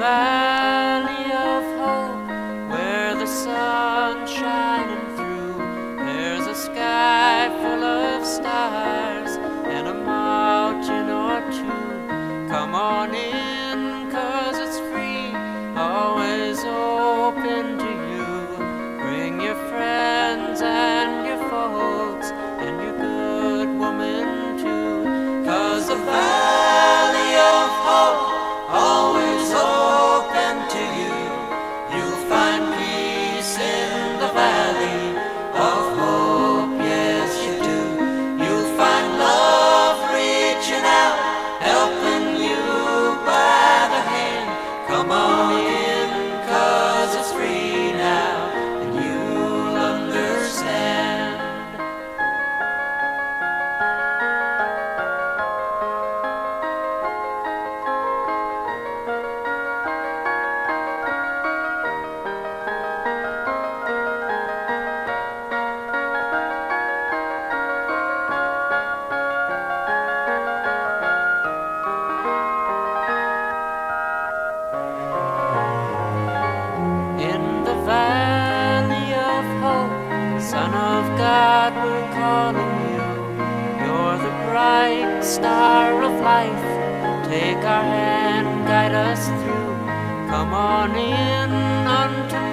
fast. 마음 bright star of life, take our hand, guide us through. Come on in unto